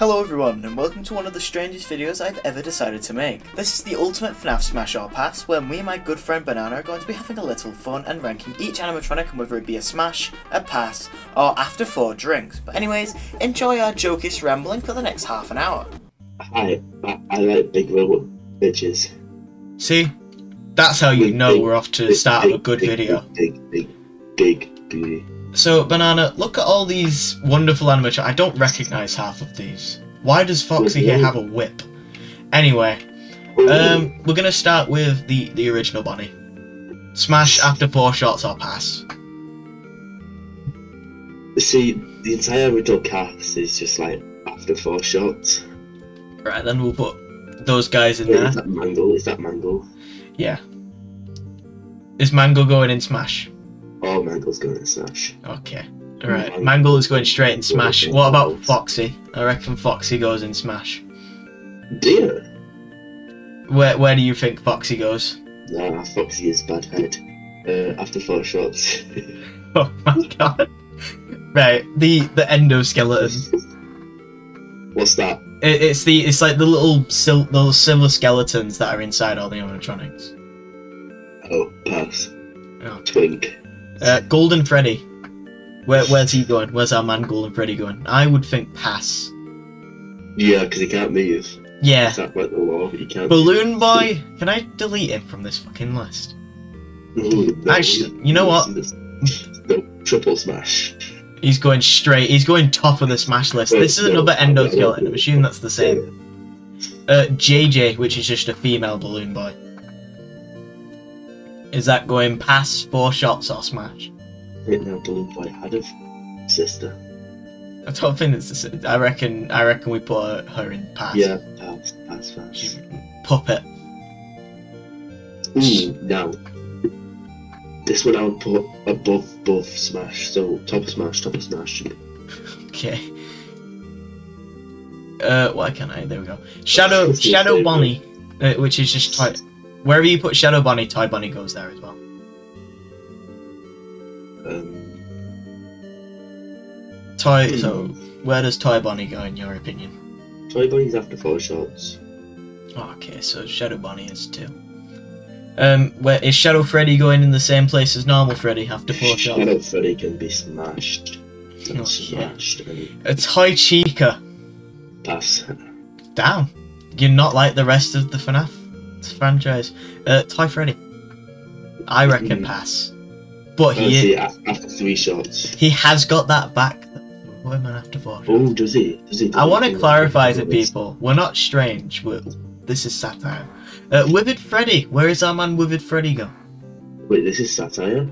Hello everyone, and welcome to one of the strangest videos I've ever decided to make. This is the ultimate FNAF Smash or Pass, where me and my good friend Banana are going to be having a little fun and ranking each animatronic and whether it be a Smash, a Pass, or after four drinks. But anyways, enjoy our jokish rambling for the next half an hour. Hi, I, I like big robot bitches. See? That's how you Big, know big, we're off to the Big, start of a big, good big, video. Big, big, big, So, Banana, look at all these wonderful animatronics. I don't recognise half of these. Why does Foxy here have a whip? Anyway, Um, we're gonna start with the the original Bonnie. Smash after four shots or pass. See, the entire original cast is just like after four shots. Right, then we'll put those guys in Wait, there. is that Mangle? Is that Mangle? Yeah. Is Mangle going in Smash? Oh, Mangle's going to Smash. Okay. Alright, Mangle. Mangle is going straight in Smash. What about Foxy? I reckon Foxy goes in Smash. Dear. Where where do you think Foxy goes? Nah, Foxy is bad head. Uh, after four shots. Oh my god. Right, the the endoskeleton. What's that? It, it's the it's like the little sil- little silver skeletons that are inside all the animatronics. Oh, pass. Oh. Twink. Uh, Golden Freddy. Where, where's he going? Where's our man Golden Freddy going? I would think pass. Yeah, because he can't move. Yeah. Is that like the law? He can't. Balloon Boy. Can I delete him from this fucking list? Ooh, no, Actually, you know what? No, triple smash. He's going straight. He's going top of the smash list. This is another endoskeleton. I'm assuming that's the same. Uh, JJ, which is just a female Balloon Boy. Is that going past four shots or smash? Right now, Balloon Boy had a sister. I don't think it's the. I reckon. I reckon we put her in pass. Yeah, pass, pass, pass. Puppet. Ooh, now. This one I would put above, above Smash. So, top of Smash, top of Smash. Okay. Uh, why can't I? There we go. Shadow Shadow? Bonnie, uh, which is just Toy. Wherever you put Shadow Bunny, Toy Bunny goes there as well. Um, Toy. Hmm. So where does Toy Bunny go in your opinion? Toy Bunny's after four shots. Oh, okay, so Shadow Bunny is too. Um, where is Shadow Freddy going in the same place as normal Freddy after four shots? Shadow Freddy can be smashed. Oh, smashed. and A Toy Chica. Pass. Damn, you're not like the rest of the FNAF franchise. Uh, Toy Freddy. I reckon Hmm. pass. But he after three shots. he has got that back. After four. Oh, does he? Does he? I want to clarify to people, we're not strange. We're, this is satire. Uh, Withered Freddy, where is our man Withered Freddy go? Wait, this is satire?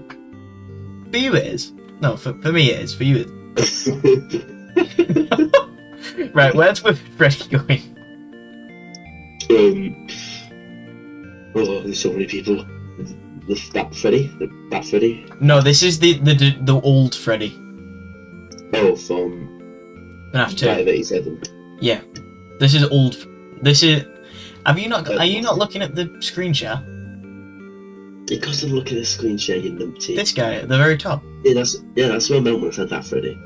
For you it is. No, for, for me it is. For you it Right, where's Withered Freddy going? um. Oh, there's so many people. The, that Freddy? The, that Freddy? No, this is the the the, old Freddy. Oh, from FNAF 2. Friday 87. Yeah. This is old. This is. Have you not? Are you not uh, looking at the screen share? Because I'm looking at the screen share, you numpty. This guy at the very top. Yeah, that's yeah, that's what I meant when I said that, Freddy.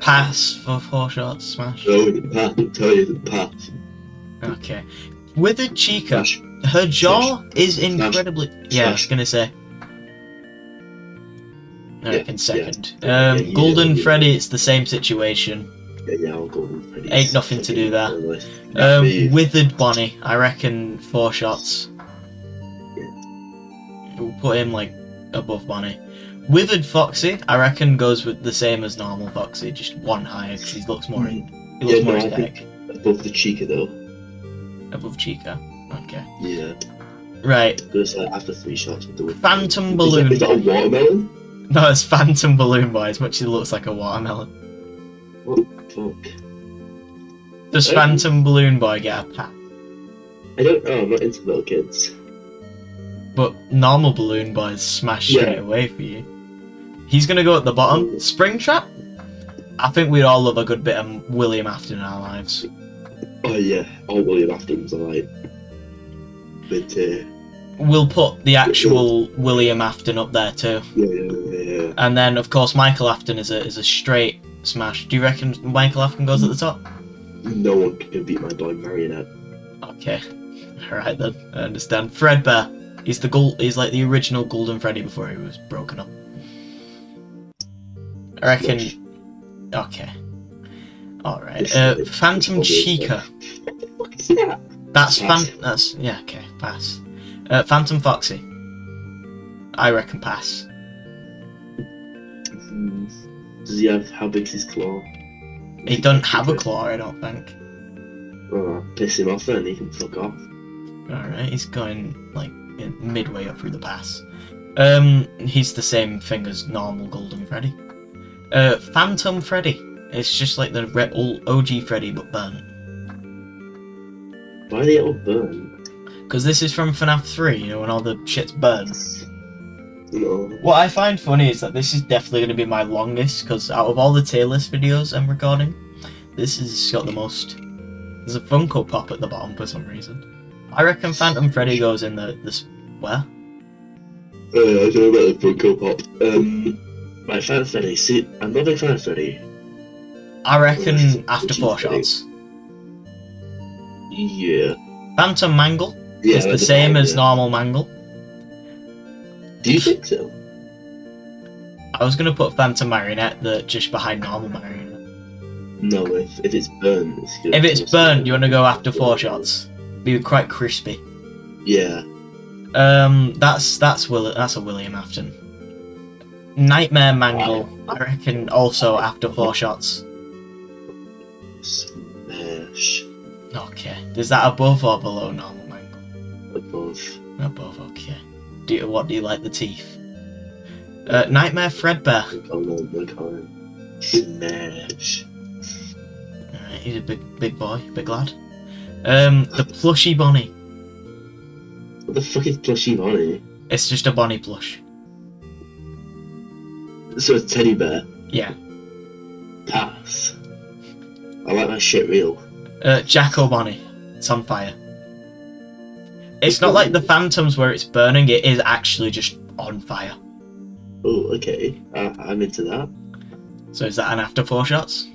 Pass for four shots. Smash. Oh, the path, I'll tell you the path. Okay. with a Chica. Smash. Her jaw is incredibly. Yeah, I was gonna say. I Yeah, second. yeah. Um, Yeah, Golden. Freddy, it's the same situation. Yeah, yeah, I'll go with Freddy. Ain't nothing to do there. Um, Withered Bonnie, I reckon four shots. We'll put him like above Bonnie. Withered Foxy, I reckon goes with the same as normal Foxy, just one higher because he looks more. He looks Yeah, more no, above the Chica though. Above Chica. Okay. Yeah, Right. it's like after three shots with the Phantom Is Balloon that, is that a Boy. watermelon? No, it's Phantom Balloon Boy, as much as he looks like a watermelon. What the fuck? Does Phantom Balloon Boy get a pat? I don't know. I'm not into little kids. But normal Balloon Boys smash Yeah. straight away for you. He's gonna go at the bottom. Springtrap? I think we'd all love a good bit of William Afton in our lives. Oh yeah, all William Afton's alright. But uh, We'll put the actual William Afton up there too. yeah, yeah, yeah, yeah. And then of course Michael Afton is a is a straight Smash. Do you reckon Michael Afton goes at the top? No one can beat my boy Marionette. Okay. Alright then. I understand. Fredbear. He's the gold he's like the original Golden Freddy before he was broken up. I reckon. Okay. Alright. Uh, Phantom Chica. What the fuck is that? That's fan that's yeah, okay, pass. Uh, Phantom Foxy. I reckon pass. Does he have how big's his claw? He doesn't have a claw, I don't think. Oh, piss him off then. He can fuck off. Alright, he's going like midway up through the pass. Um, he's the same thing as normal Golden Freddy. Uh, Phantom Freddy. It's just like the re- old OG Freddy but burnt. Why are they all burned? Because this is from FNAF 3, you know, when all the shit's burnt. No. What I find funny is that this is definitely going to be my longest, because out of all the tier list videos I'm recording, this has got the most. There's a Funko Pop at the bottom for some reason. I reckon Phantom Freddy goes in the this where? Uh, I don't know about the Funko Pop. Um, my of Freddy. See, I'm not a of Freddy. I reckon after four shots. Yeah. Phantom Mangle Yeah. is the same as normal Mangle. Do you think so? I was gonna put Phantom Marionette the just behind normal Marionette. No. If, if it's burned, it's good. If it's burnt, you want to go after four shots. Be quite crispy. Yeah. Um, that's that's Will that's a William Afton. Nightmare Mangle, I reckon also after four shots. Smash. Okay. Is that above or below normal Mangle? Above. Above, okay. Do you, what do you like the teeth? Uh, Nightmare Fredbear. No, no comment. Smash. Alright, he's a big big boy, big lad. Um, the plushy Bonnie. What the fuck is plushy Bonnie? It's just a Bonnie plush. So a teddy bear. Yeah. Pass. I like my shit real. Uh, Jacko Bonnie. It's on fire. It's not like the Phantoms where it's burning, it is actually just on fire. Oh, okay. I, I'm into that. So is that an after four shots?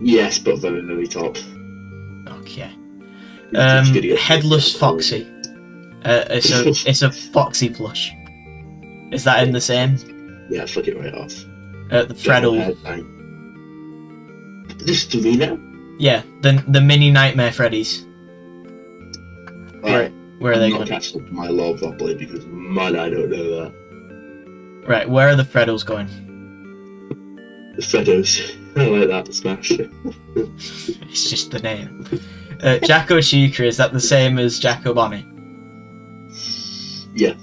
Yes, but very, very top. Okay. Um, Headless Foxy. Uh, it's a it's a Foxy plush. Is that in the same? Yeah, fuck it right off. Uh, the Freddle. Fine. There's three now? Yeah, the the mini Nightmare Freddies. Where Right. where are they not going? up to my law properly because man, I don't know that. Right, where are the Freddles going? The Freddos. I like that smash. It's just the name. Uh, Jacko Chica is that the same as Jacko Bonnie? Yeah.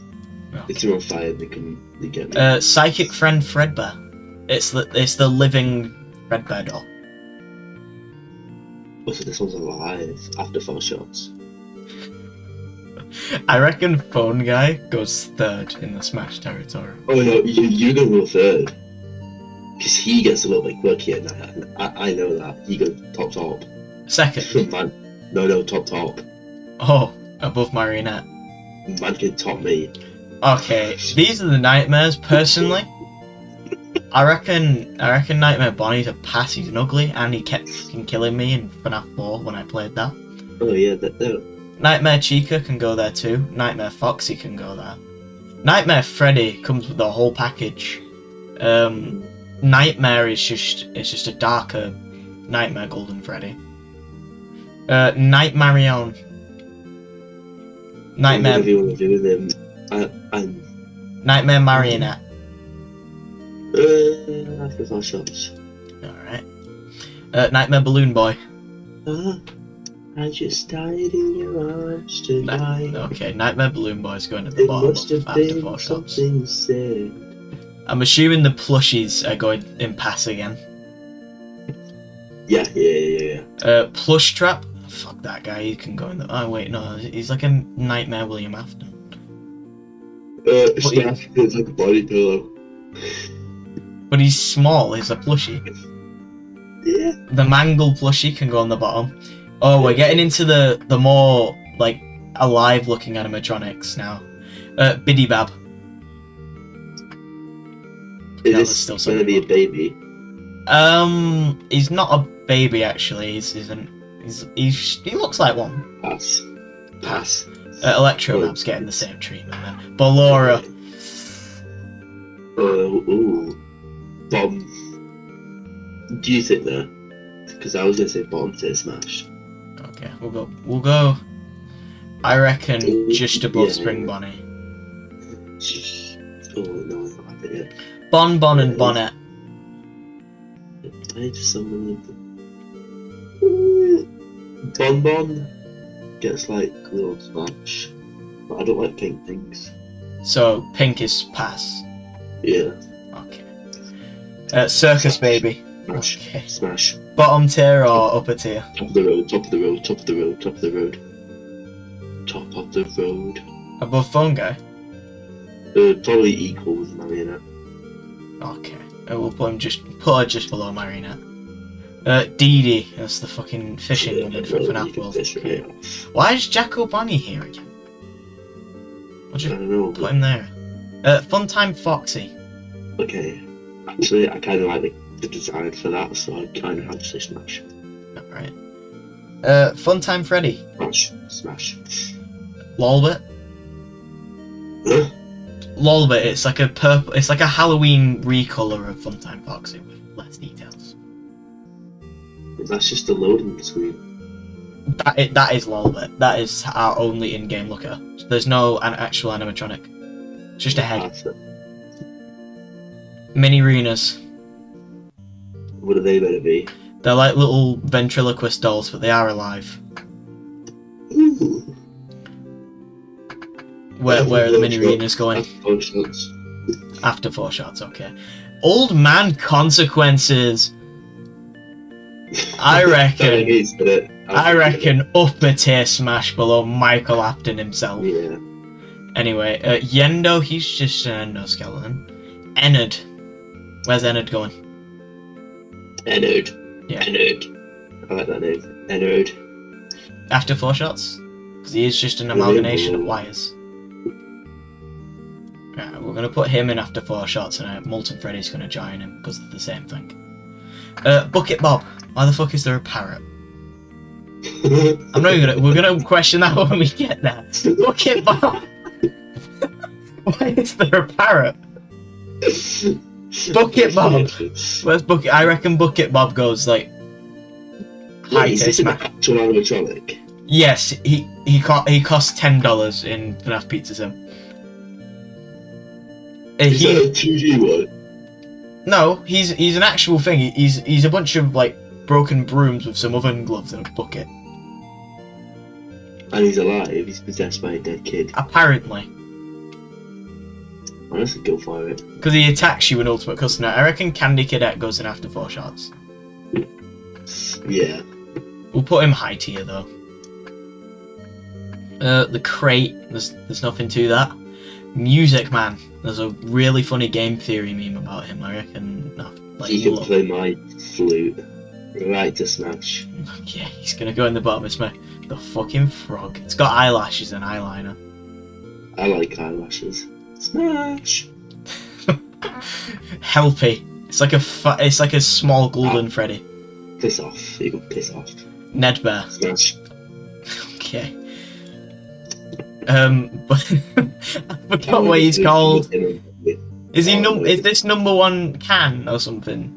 Okay. If they're on fire, they can they get me. Uh, Psychic Friend Fredbear. It's the it's the living Fredbear doll. Also, this one's alive after four shots. I reckon Phone Guy goes third in the Smash territory. Oh no, you you go real third. Because he gets a little bit quirky at night. I, I know that. He goes top top. Second. Man, no, no, top top. Oh, above Marionette. Man can top me. Okay, these are the nightmares. Personally, I reckon I reckon Nightmare Bonnie's a pass. He's an ugly, and he kept fucking killing me in FNAF 4 when I played that. Oh yeah, that, that Nightmare Chica can go there too. Nightmare Foxy can go there. Nightmare Freddy comes with the whole package. Um, Nightmare is just it's just a darker Nightmare Golden Freddy. Uh, Nightmarionne. Nightmare Whatever you want to do with. I, Nightmare Marionette. Uh, after four shots. Alright. Uh, Nightmare Balloon Boy. Uh, I just died in your arms tonight. Okay, Nightmare Balloon Boy's going at the It bottom must have after four shots. said. I'm assuming the plushies are going in pass again. Yeah, yeah, yeah, yeah. Uh, Plush Trap. Fuck that guy. He can go in the. Oh wait, no, he's like a Nightmare William Afton. Uh, it's like a body pillow. But he's small. He's a plushie. Yeah. The Mangle plushie can go on the bottom. Oh, we're getting into the the more like alive looking animatronics now. Uh, BidyBab. was this still gonna be a baby? Um, he's not a baby actually. He's, he's an he's, he's he looks like one. Pass. Pass. Uh, Electrobab's getting the same treatment then. Ballora, Oh, ooh. Bomb. Do you think that? Because I was gonna say bomb tier smash. okay, we'll go we'll go. I reckon just above Yeah. Spring Bonnie. Oh no, I have it yet. Bon Bon and Bonnet. I just someone Bon Bon gets like little smash, but I don't like pink things. So pink is pass. Yeah, Okay. Uh, Circus Baby. smash, Okay. smash. Bottom tier or upper tier? Top of the road, top of the road, top of the road, top of the road, top of the road. Above Phone Guy? Uh, probably equal with Marina. Okay. Uh, we'll put him just put her just below Marina. Uh, Dee Dee, that's the fucking fishing Yeah, woman from you FNAF World. Okay. Why is Jacko Bunny here again? I don't know. put him there. Uh, Funtime Foxy. okay, actually, I kind of like the, the design for that, so I kind of have to say smash, Alright. Uh, Fun Time Freddy. smash, smash. Lolbit. Huh? Lolbit, it's like a purple, it's like a Halloween recolor of Funtime Foxy with less details. That's just a loading screen. That that is Lolbit. That is our only in-game looker. There's no an actual animatronic. It's just a head. Minireenas. What are they going to be? They're like little ventriloquist dolls, but they are alive. Ooh. Where, where are the Minireenas going? That's fun shots. After four shots, okay. Old man consequences. I reckon. He's got it. I reckon upper tier smash below Michael Afton himself. Yeah. Anyway, uh, Yendo, he's just an endoskeleton. Ennard. Where's Ennard going? Ennard. Yeah. Ennard. I like that name. Ennard. After four shots? Because he is just an amalgamation of wires. Right, we're gonna put him in after four shots, and uh, Molten Freddy's gonna join him because they're the same thing. Uh, Bucket Bob. Why the fuck is there a parrot? I'm not even gonna. We're gonna question that when we get there. Bucket Bob. Why is there a parrot? Bucket Bob. Where's Bucket? I reckon Bucket Bob goes like Wait, is this an actual animatronic? Yes, he he co- he costs ten dollars in FNAF Pizza Sim. Uh, Is he that a 2D one? no, he's he's an actual thing. He's he's a bunch of like broken brooms with some oven gloves and a bucket. And he's alive. He's possessed by a dead kid. Apparently, Honestly, go for it. because he attacks you in Ultimate Custom. Night. I reckon Candy Cadet goes in after four shots. Yeah. We'll put him high tier though. Uh, the crate. There's there's nothing to that. Music Man. There's a really funny game theory meme about him. I reckon. No, like he can look- play my flute. Right to smash. Yeah, he's gonna go in the bottom. It's my the fucking frog. It's got eyelashes and eyeliner. I like eyelashes. Smash! Helpy. It's like a fa- it's like a small golden Freddy. Piss off. You can piss off. Nedd Bear. Smash. Okay. Um, but I forgot what he's called. Is he num? Is this number one can or something?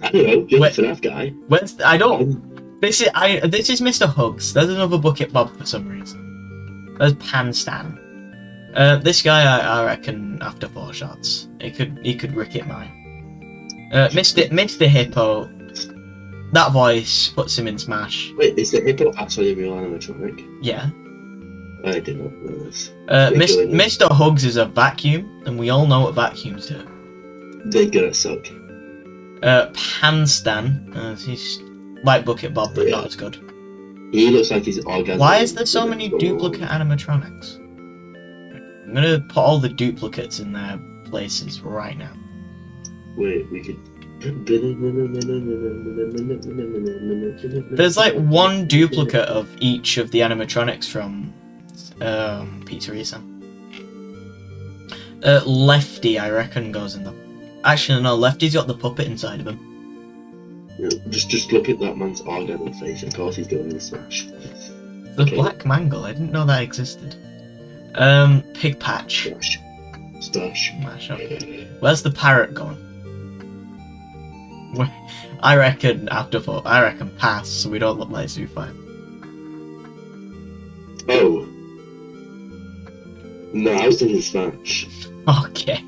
I don't know. You're the FNAF guy. Where's I don't. This is I. This is Mr. Hugs. There's another bucket Bob for some reason. There's Pan Stan. Uh, this guy I, I reckon after four shots, he could he could rick it mine. Uh, Mr. Mr. Hippo. That voice puts him in Smash. Wait, is the hippo actually a real animatronic? Yeah. I did not know this. Uh, Mis- Mr. Hugs is a vacuum, and we all know what vacuums do. They're gonna suck. Uh, Pan Stan. Uh, he's like Bucket Bob, but not Yeah. as good. He looks like he's orgasm. Why is there so many duplicate animatronics? I'm gonna put all the duplicates in their places right now. Wait, we could. There's like one duplicate of each of the animatronics from um, Sam. Uh, Lefty, I reckon, goes in the Actually, no. Lefty's got the puppet inside of him. Know, just just look at that man's organ face. Of course, he's going to smash. The Okay. black mangle. I didn't know that existed. Um, Pigpatch. Smash. Smash. Smash. Okay. Where's the parrot gone? Where- I reckon after four. I reckon pass, so we don't look like Zoo Fight. Oh. No, I was thinking smash. Okay,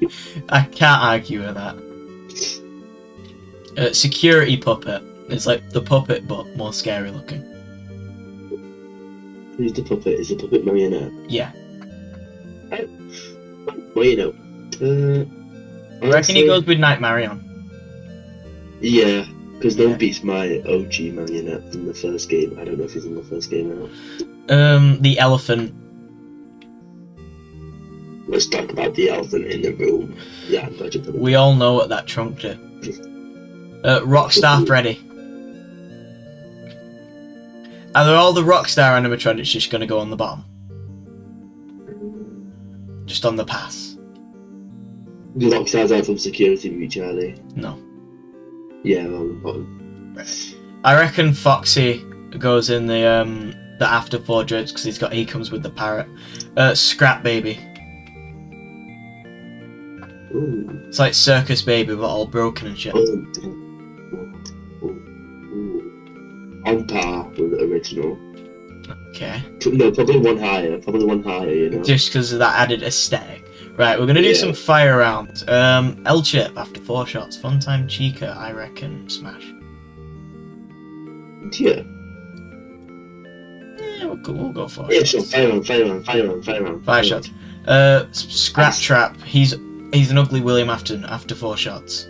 I can't argue with that. Uh, security puppet. It's like the puppet, but more scary looking. Who's the puppet? Is the puppet Marionette? Yeah, Well, you know. Uh, I reckon he honestly, goes with Nightmarionne. Yeah, because Yeah. one beats my OG Marionette in the first game. I don't know if he's in the first game or not. Um, the elephant. Let's talk about the elephant in the room. Yeah, I'm glad you put it. We all know what that trunk did. Uh, Rockstar Freddy. Are there all the Rockstar animatronics just gonna go on the bottom? Just on the pass? The Rockstars are from Security are they? No. Yeah, on the bottom. I reckon Foxy goes in the um the after four dreads because he's got he comes with the parrot. Uh, Scrap Baby. Ooh. It's like Circus Baby but all broken and shit. Oh. Ooh. On par with the original. Okay. No, probably one higher. Probably one higher, you know. Just because of that added aesthetic. Right, we're gonna do Yeah. some fire rounds. Um, El Chip after four shots. Fun time Chica, I reckon smash. Yeah. Yeah, we'll go, we'll go four Yeah, sure. Fire. Five shots. Uh, Scrap Trap. He's he's an ugly William Afton after four shots.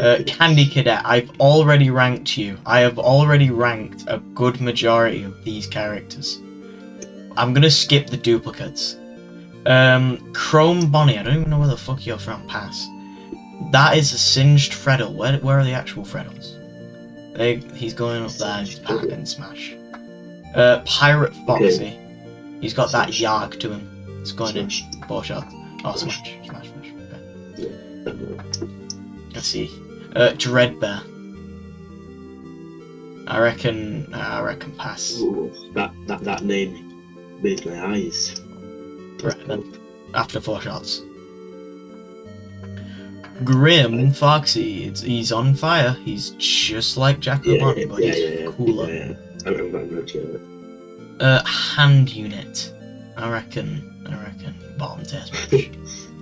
Uh, Candy Cadet. I've already ranked you. I have already ranked a good majority of these characters. I'm gonna skip the duplicates. Um, Chrome Bonnie. I don't even know where the fuck you're from. Pass. That is a singed Freddle. Where where are the actual Freddles? They, he's going up there. and He's Singed pack Freddle. and smash. Uh, Pirate Foxy. He's got that yark to him. It's going Smash. in four shots. Oh, Smash. smash, smash, smash. Okay. See. Uh, Dreadbear. I reckon. uh, I reckon pass. Ooh, that, that, that name made my eyes. After four shots. Grim Foxy. It's, he's on fire. He's just like Jack the Yeah, Bunny, but yeah, he's yeah, cooler. yeah. I remember that much. Uh, hand unit. I reckon. I reckon. Bottom test.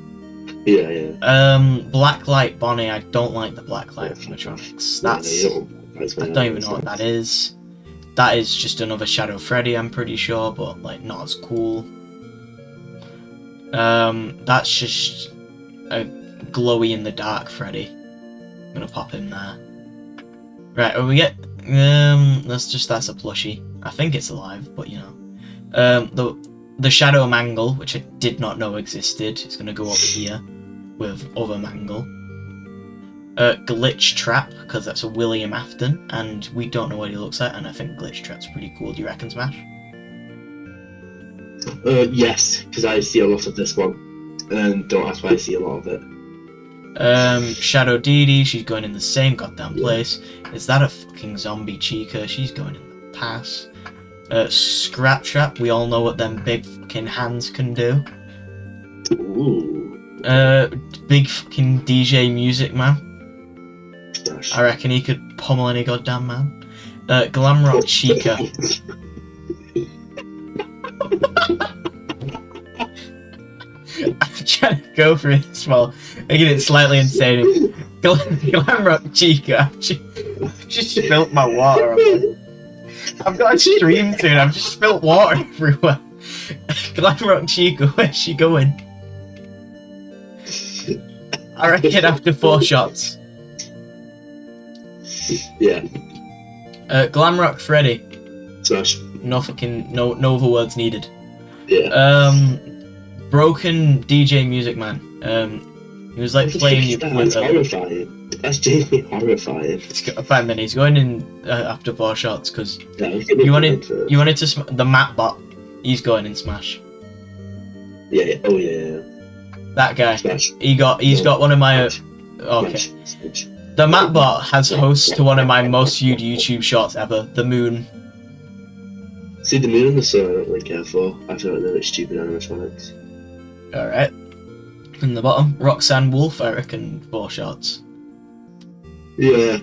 Yeah, yeah. um, Blacklight Bonnie. I don't like the Blacklight animatronics. That's. Yeah, don't- I don't even know what that is. That is just another Shadow Freddy, I'm pretty sure, but like not as cool. Um, that's just a glowy in the dark Freddy. I'm gonna pop him there. Right, we get um. That's just that's a plushie. I think it's alive, but you know. Um, the the Shadow Mangle, which I did not know existed, is gonna go up here with other Mangle uh, Glitch Trap, because that's a William Afton, and we don't know what he looks like, and I think Glitch Trap's pretty cool. Do you reckon, Smash? Uh, yes, because I see a lot of this one. And don't ask why I see a lot of it. Um, Shadow Dee Dee, she's going in the same goddamn place. Is that a fucking zombie Chica? She's going in the pass. Uh, Scrap Trap, we all know what them big fucking hands can do. Ooh. Uh, big fucking DJ Music Man. I reckon he could pummel any goddamn man. Uh, Glamrock Chica. I'm trying to go for this while making it slightly insane. Glam- Glamrock Chica. I've ju- I've just spilt my water. I've got a stream soon. I've just spilt water everywhere. Glamrock Chica, where's she going? I reckon after four shots. yeah, Uh, Glamrock Freddy. smash. No fucking no no other words needed. Yeah. Um, broken DJ Music Man. Um, he was like playing you. That's horrifying. That's genuinely horrifying. It's got five minutes. He's going in uh, after four shots because Yeah, You wanted- you wanted to sm- the map bot. He's going in Smash. Yeah, yeah. Oh, yeah, yeah. That guy. Smash. He got. He's got one of my. Okay. Smash. Smash. The Mapbot has host to one of my most viewed YouTube shorts ever. The Moon. See, the moon and the sun I don't really care for. I feel like they're like stupid animatronics. All right. In the bottom, Roxanne Wolf. I reckon four shots. Yeah.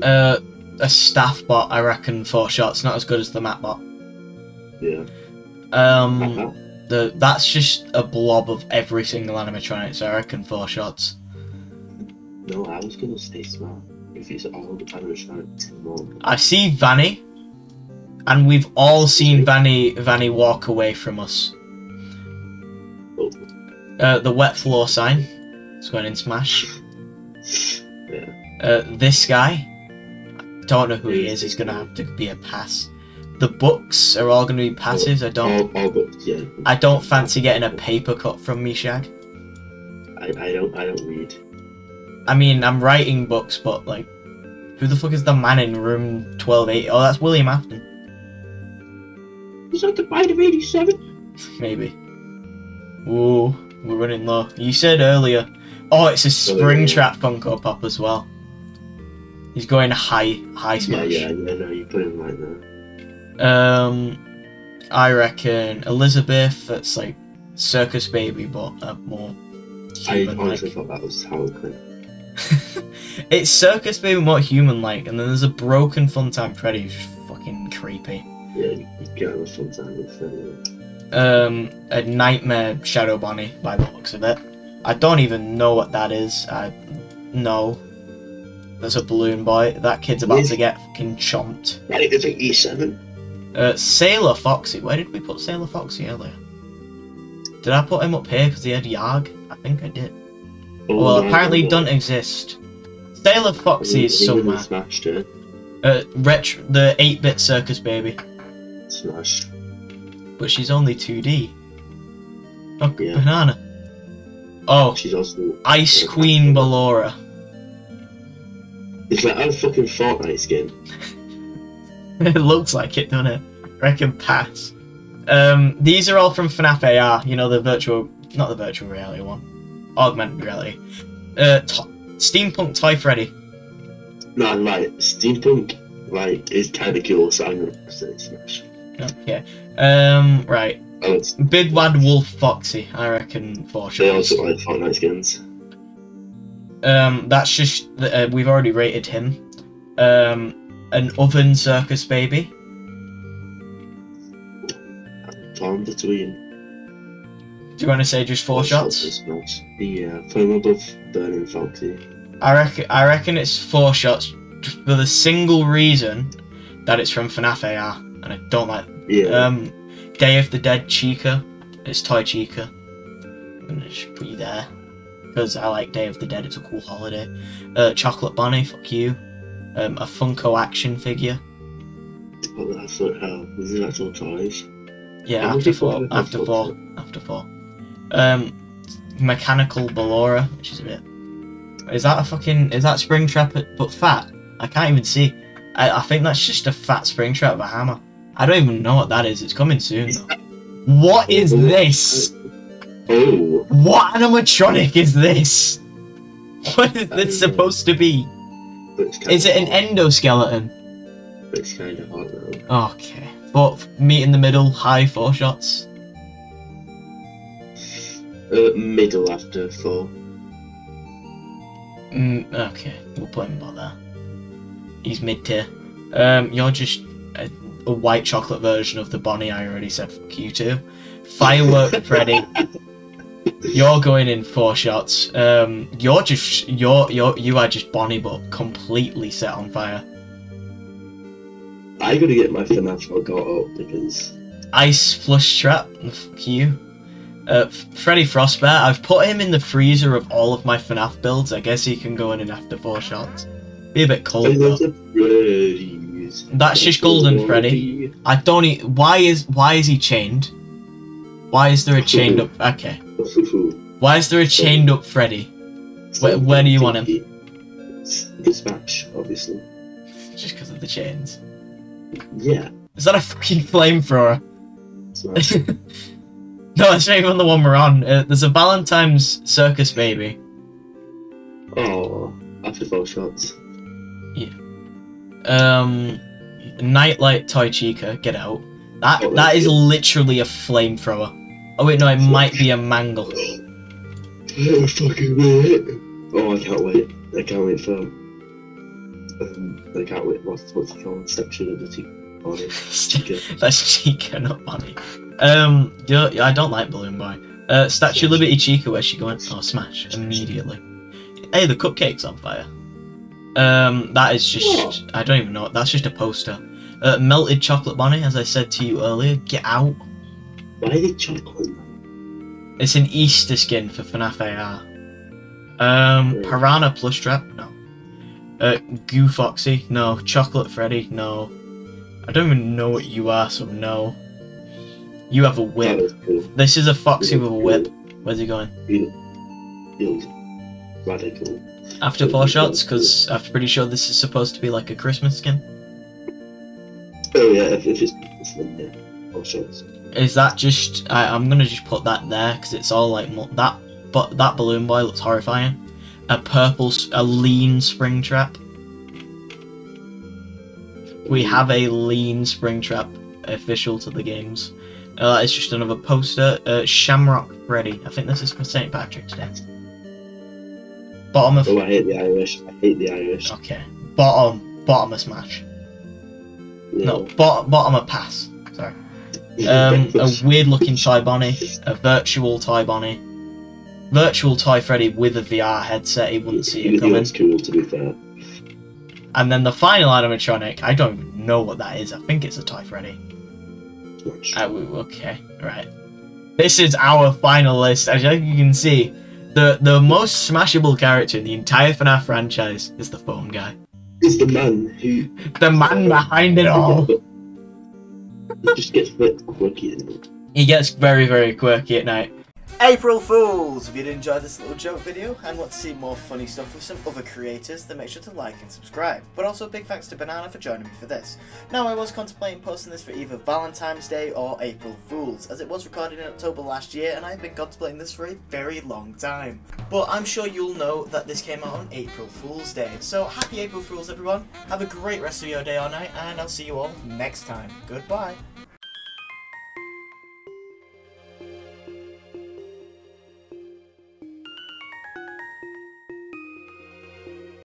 Uh, a staff bot. I reckon four shots. Not as good as the Mapbot. Yeah. Um. The that's just a blob of every single animatronic, so I reckon four shots. No, I was gonna stay smart. If it's all the animatronics. I see Vanny, and we've all seen Vanny Vanny walk away from us. Oh. Uh, the wet floor sign. It's going in Smash. Yeah. Uh, this guy. Don't know who he is. He's gonna have to be a pass. The books are all gonna be passes. I don't. All, all but yeah. I don't fancy getting a paper cut from me, Shag. I, I don't I don't read. I mean, I'm writing books, but like, who the fuck is the man in room twelve eighty? Oh, that's William Afton. Is that the bite of eighty seven? Maybe. Ooh, we're running low. You said earlier. Oh, it's a spring Springtrap Funko Pop as well. He's going high, high Yeah, smash. yeah, yeah, no, you put him right there. Um, I reckon Elizabeth. That's like Circus Baby, but uh, more I human like. honestly thought that was it's Circus Baby, more human like, and then there's a broken Funtime Freddy who's just fucking creepy. Yeah, you get a fun time with. Um, a Nightmare Shadow Bunny by the looks of it. I don't even know what that is. I no. There's a balloon boy. That kid's about to get fucking chomped. It's eighty seven. Uh, Sailor Foxy. Where did we put Sailor Foxy earlier? Did I put him up here because he had Yarg? I think I did. Oh, well, apparently he doesn't exist. Sailor Foxy is somewhere. Smashed it. Uh, retro, the 8-bit circus baby, Smash. but she's only 2D. Oh, Yeah. banana. Oh, She's also. Ice Queen Ballora. It's like our fucking Fortnite skin. it looks like it, doesn't it? Reckon pass. Um, these are all from FNAF AR. You know the virtual, not the virtual reality one, augmented reality. Uh, to- Steampunk Toy Freddy. No, right. Steampunk, like, is kind of cool, so I'm gonna say Smash. Okay. Um, right. Oh, Big Bad Wolf Foxy. I reckon four they also like Fortnite skins. Um, that's just uh, we've already rated him. Um, an oven circus baby. Torn between. Do you want to say just four shots? Yeah, put above Burning Foxy. I reckon. I reckon it's four shots for the single reason that it's from FNAF AR, and I don't like. Yeah. Um, Day of the Dead Chica. It's Toy Chica. I'm gonna just put you there because I like Day of the Dead. It's a cool holiday. Uh, Chocolate Bunny. Fuck you. Um, a Funko action figure. oh, that's like how. Are actual toys. Yeah, after four. After four. After four. Um, mechanical Ballora, which is a bit. Is that a fucking? Is that Springtrap but fat? I can't even see. I, I think that's just a fat Springtrap with a hammer. I don't even know what that is. It's coming soon though. What is this? Oh, What animatronic is this? What is this supposed to be? Is it an endoskeleton? It's kind of hot though. Okay. But meet in the middle, high four shots. Uh, middle after four. Mm, okay, we'll put him about there. He's mid tier. Um, you're just a, a white chocolate version of the Bonnie I already said fuck you to. Firework Freddy. You're going in four shots. Um, you're just you're you're you are just Bonnie, but completely set on fire. I gotta get my FNAF got up because Ice Plush Trap. Fuck you. Uh, Freddy Frostbear. I've put him in the freezer of all of my FNAF builds. I guess he can go in and after four shots. Be a bit cold though. the That's just Golden Freddy. I don't. E- why is why is he chained? Why is there a chained up? Okay. Why is there a chained up Freddy? Where- where do you want him? The Smash, obviously. Just because of the chains. Yeah, Is that a fucking flamethrower? No, that's not even the one we're on. Uh, there's a Valentine's Circus baby. Oh, after four shots. Yeah. Um, Nightlight Toy Chica, get out. That Oh, that is literally a flamethrower. Oh wait, no, it might be a mangle. Oh, fucking wait. Oh, I can't wait. I can't wait for. Um, I can't wait. What's what's it called? Section of the two. Oh, Chica. That's Chica, not Bonnie. Um, do- I don't like Balloon Boy. Uh, Statue of Liberty Chica, where's she going? Oh, smash immediately. Hey, the cupcake's on fire. Um, that is just I don't even know. That's just a poster. Uh, melted chocolate Bonnie, as I said to you earlier. Get out. Why are they chocolate? It's an Easter skin for FNAF AR. Um, Piranha Plush Trap? No. Uh, Goo Foxy? No. Chocolate Freddy? No. I don't even know what you are, so no. You have a whip. cool. This is a Foxy with a whip. Where's he going? Feels radical. After four shots? Because I'm pretty sure this is supposed to be like a Christmas skin. Oh yeah, if, if it's, it's yeah, four shots. Is that just... I, I'm gonna just put that there, because it's all like... That but that balloon boy looks horrifying. A purple... a lean spring trap. We have a lean spring trap official to the games. Uh, it's just another poster. Uh, Shamrock Freddy. I think this is for St. Patrick's Day. Bottom of. Oh, I hate the Irish. I hate the Irish. Okay. Bottom. Bottom of Smash. No, bottom, bottom of Pass. Um, a weird looking Toy Bonnie. A virtual Toy Bonnie. Virtual Toy Freddy with a VR headset. He wouldn't see it coming. looks cool, to be fair. And then the final animatronic. I don't even know what that is. I think it's a Toy Freddy. Uh, okay, right. This is our final list. As you can see, the the most smashable character in the entire FNAF franchise is the phone guy. It's the man who The man behind it all. He just gets a bit quirky. he? He gets very, very quirky at night. April Fools! If you did enjoy this little joke video and want to see more funny stuff with some other creators, then make sure to like and subscribe. But also big thanks to Banana for joining me for this. Now I was contemplating posting this for either Valentine's Day or April Fools, as it was recorded in October last year and I've been contemplating this for a very long time. But I'm sure you'll know that this came out on April Fool's Day. So happy April Fools everyone, have a great rest of your day or night and I'll see you all next time. Goodbye.